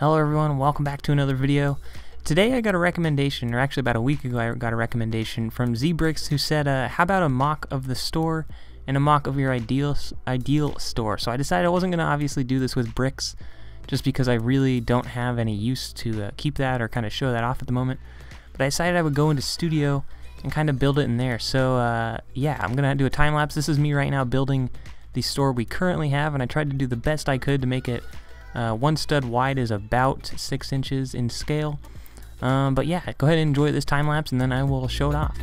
Hello everyone, welcome back to another video. Today I got a recommendation, or actually about a week ago I got a recommendation from ZBricks who said, uh, how about a MOC of the store and a MOC of your ideal ideal store. So I decided I wasn't going to obviously do this with bricks just because I really don't have any use to uh, keep that or kind of show that off at the moment. But I decided I would go into Studio and kind of build it in there. So uh, yeah, I'm going to do a time lapse. This is me right now building the store we currently have and I tried to do the best I could to make it uh, one stud wide is about 6 inches in scale. Um, but yeah, go ahead and enjoy this time lapse and then I will show it off.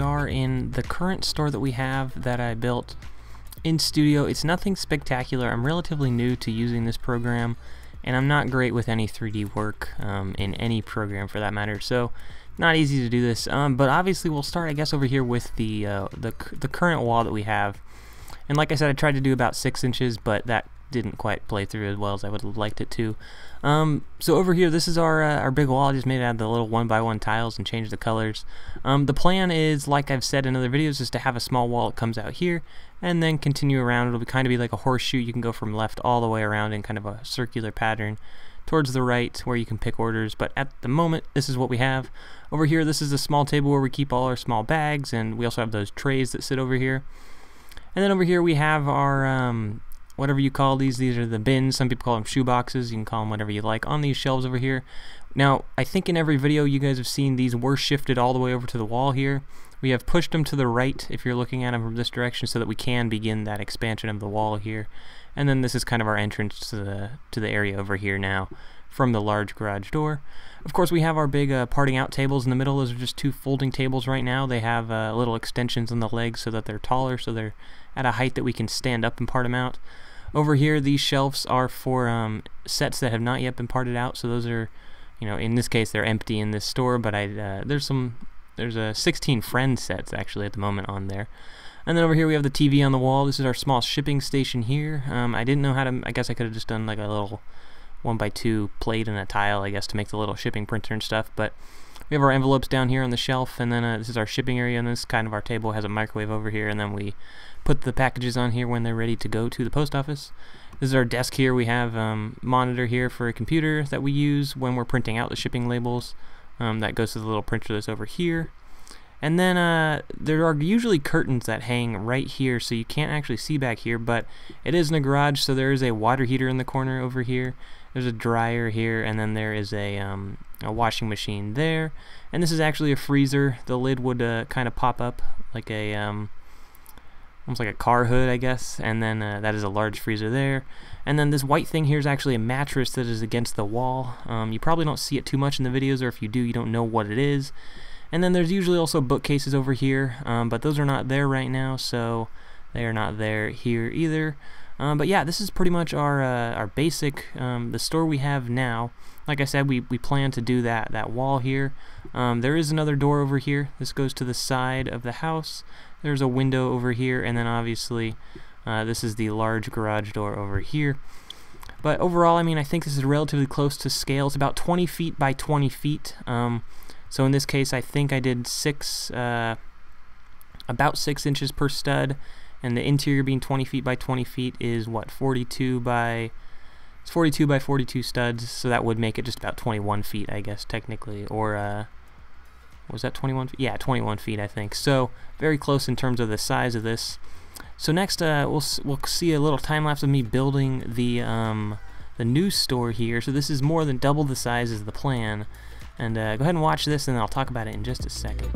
Are in the current store that we have that I built in Studio. It's nothing spectacular. I'm relatively new to using this program, and I'm not great with any 3D work um, in any program for that matter. So, not easy to do this. Um, but obviously, we'll start, I guess, over here with the uh, the the current wall that we have. And like I said, I tried to do about six inches, but that didn't quite play through as well as I would have liked it to. Um, so over here, this is our uh, our big wall. I just made it out of the little one by one tiles and changed the colors. Um, the plan is, like I've said in other videos, is to have a small wall that comes out here and then continue around. It'll be kind of be like a horseshoe. You can go from left all the way around in kind of a circular pattern towards the right where you can pick orders. But at the moment, this is what we have. Over here, this is a small table where we keep all our small bags, and we also have those trays that sit over here. And then over here we have our um, whatever you call these. These are the bins. Some people call them shoe boxes. You can call them whatever you like on these shelves over here. Now, I think in every video you guys have seen these were shifted all the way over to the wall here. We have pushed them to the right if you're looking at them from this direction so that we can begin that expansion of the wall here. And then this is kind of our entrance to the, to the area over here now from the large garage door. Of course, we have our big uh, parting out tables in the middle. Those are just two folding tables right now. They have uh, little extensions on the legs so that they're taller, so they're at a height that we can stand up and part them out. Over here, these shelves are for um, sets that have not yet been parted out. So those are, you know, in this case, they're empty in this store. But I uh, there's some there's a 16 friend sets actually at the moment on there. And then over here we have the TV on the wall. This is our small shipping station here. Um, I didn't know how to. I guess I could have just done like a little one by two plate and a tile, I guess, to make the little shipping printer and stuff. But we have our envelopes down here on the shelf, and then uh, this is our shipping area, and this kind of our table has a microwave over here, and then we put the packages on here when they're ready to go to the post office. This is our desk here. We have um, monitor here for a computer that we use when we're printing out the shipping labels. Um, that goes to the little printer that's over here. And then uh, there are usually curtains that hang right here, so you can't actually see back here, but it is in a garage, so there is a water heater in the corner over here. There's a dryer here, and then there is a, um, a washing machine there. And this is actually a freezer. The lid would uh, kind of pop up like a um, almost like a car hood, I guess. And then uh, that is a large freezer there. And then this white thing here is actually a mattress that is against the wall. Um, you probably don't see it too much in the videos, or if you do, you don't know what it is. And then there's usually also bookcases over here, um, but those are not there right now, so they are not there here either. Um, but yeah, this is pretty much our uh, our basic um, the store we have now. Like I said, we, we plan to do that that wall here. Um, there is another door over here. This goes to the side of the house. There's a window over here, and then obviously uh, this is the large garage door over here. But overall, I mean, I think this is relatively close to scale. It's about 20 feet by 20 feet. Um, so in this case, I think I did six, uh, about six inches per stud and the interior being 20 feet by 20 feet is what 42 by it's 42 by 42 studs so that would make it just about 21 feet I guess technically or uh, was that 21 feet? yeah 21 feet I think so very close in terms of the size of this So next, uh, we'll we'll see a little time lapse of me building the um, the new store here. So this is more than double the size as the plan. And uh, go ahead and watch this, and I'll talk about it in just a second.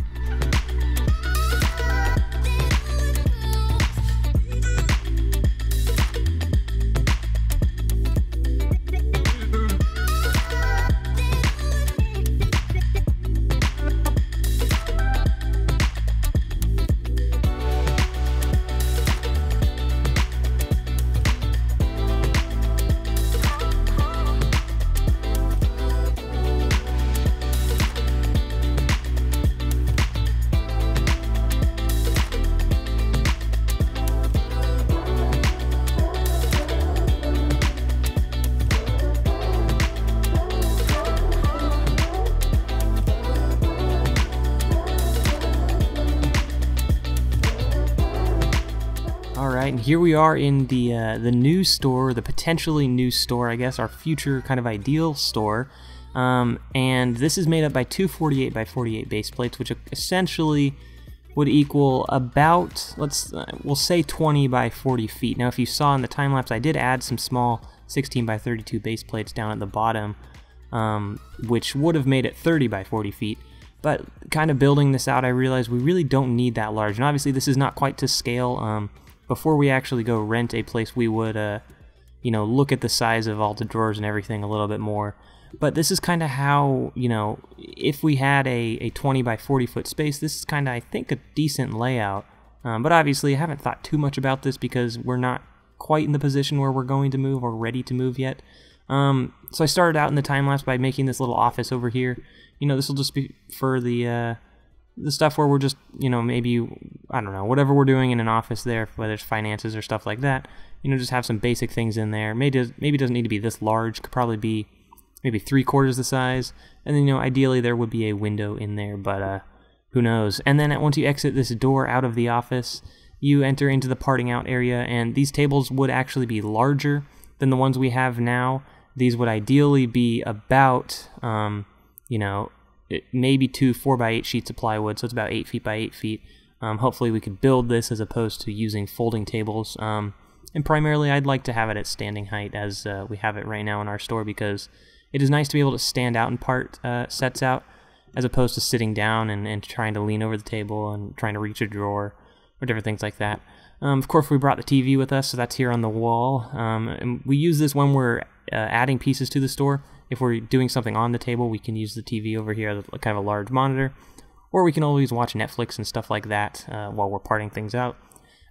Here we are in the uh, the new store, the potentially new store, I guess, our future kind of ideal store. Um, and this is made up by two 48 by 48 base plates, which essentially would equal about, let's, uh, we'll say 20 by 40 feet. Now, if you saw in the time lapse, I did add some small 16 by 32 base plates down at the bottom, um, which would have made it 30 by 40 feet. But kind of building this out, I realized we really don't need that large. And obviously, this is not quite to scale. Um, before we actually go rent a place, we would, uh, you know, look at the size of all the drawers and everything a little bit more. But this is kind of how, you know, if we had a, a 20 by 40 foot space, this is kind of, I think, a decent layout. Um, but obviously, I haven't thought too much about this because we're not quite in the position where we're going to move or ready to move yet. Um, so I started out in the time lapse by making this little office over here. You know, this will just be for the uh, the stuff where we're just, you know, maybe, I don't know, whatever we're doing in an office there, whether it's finances or stuff like that, you know, just have some basic things in there. Maybe, maybe doesn't need to be this large, could probably be maybe three quarters the size. And then, you know, ideally there would be a window in there, but uh, who knows. And then once you exit this door out of the office, you enter into the parting out area, and these tables would actually be larger than the ones we have now. These would ideally be about, um, you know, maybe two 4 by 8 sheets of plywood, so it's about 8 feet by 8 feet. Um, hopefully we could build this as opposed to using folding tables. Um, and primarily I'd like to have it at standing height as uh, we have it right now in our store because it is nice to be able to stand out and part uh, sets out as opposed to sitting down and, and trying to lean over the table and trying to reach a drawer or different things like that. Um, of course, we brought the TV with us, so that's here on the wall. Um, and we use this when we're uh, adding pieces to the store if we're doing something on the table, we can use the TV over here, kind of a large monitor, or we can always watch Netflix and stuff like that uh, while we're parting things out.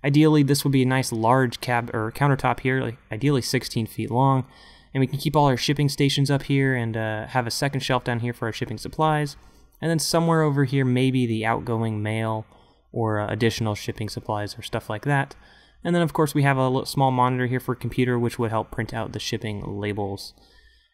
Ideally, this would be a nice large cab or countertop here, like ideally 16 feet long, and we can keep all our shipping stations up here and uh, have a second shelf down here for our shipping supplies, and then somewhere over here maybe the outgoing mail or uh, additional shipping supplies or stuff like that. And then of course we have a small monitor here for computer which would help print out the shipping labels.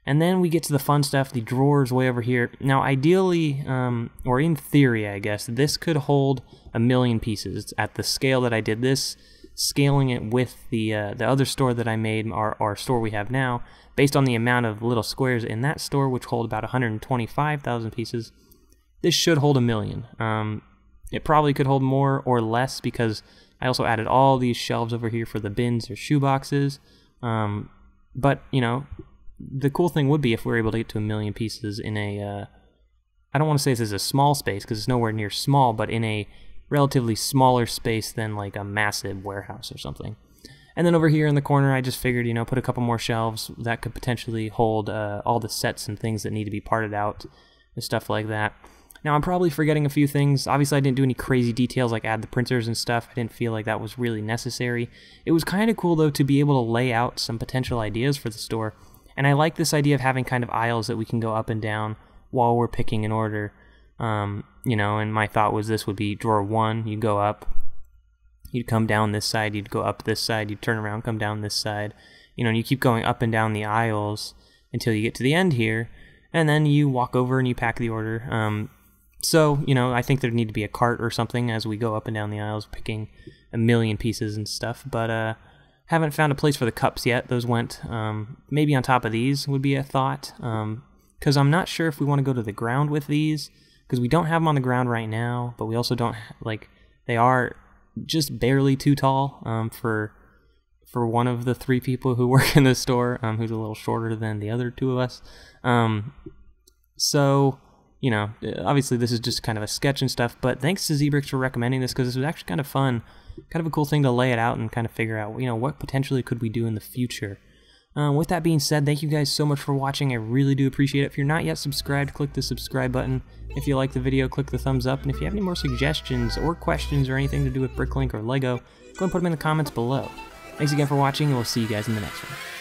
And then we get to the fun stuff, the drawers way over here. Now, ideally, um, or in theory, I guess, this could hold a million pieces at the scale that I did this, scaling it with the uh, the other store that I made, our, our store we have now, based on the amount of little squares in that store, which hold about 125,000 pieces. This should hold a million. Um, it probably could hold more or less because I also added all these shelves over here for the bins or shoe boxes. Um, but, you know, the cool thing would be if we are able to get to a million pieces in a. Uh, I don't want to say this is a small space because it's nowhere near small, but in a relatively smaller space than like a massive warehouse or something. And then over here in the corner, I just figured, you know, put a couple more shelves that could potentially hold uh, all the sets and things that need to be parted out and stuff like that. Now, I'm probably forgetting a few things. Obviously, I didn't do any crazy details like add the printers and stuff. I didn't feel like that was really necessary. It was kind of cool, though, to be able to lay out some potential ideas for the store and I like this idea of having kind of aisles that we can go up and down while we're picking an order. Um, you know, and my thought was this would be drawer one, you go up, you'd come down this side, you'd go up this side, you'd turn around, come down this side. You know, and you keep going up and down the aisles until you get to the end here, and then you walk over and you pack the order. Um, so, you know, I think there'd need to be a cart or something as we go up and down the aisles picking a million pieces and stuff. But uh, haven't found a place for the cups yet. Those went um, maybe on top of these would be a thought. Because um, I'm not sure if we want to go to the ground with these. Because we don't have them on the ground right now, but we also don't like they are just barely too tall um, for for one of the three people who work in the store, um, who's a little shorter than the other two of us. Um, so, you know, obviously this is just kind of a sketch and stuff, but thanks to ZBricks for recommending this because this was actually kind of fun, kind of a cool thing to lay it out and kind of figure out, you know, what potentially could we do in the future. Um, with that being said, thank you guys so much for watching. I really do appreciate it. If you're not yet subscribed, click the subscribe button. If you like the video, click the thumbs up. And if you have any more suggestions or questions or anything to do with BrickLink or Lego, go and put them in the comments below. Thanks again for watching, and we'll see you guys in the next one.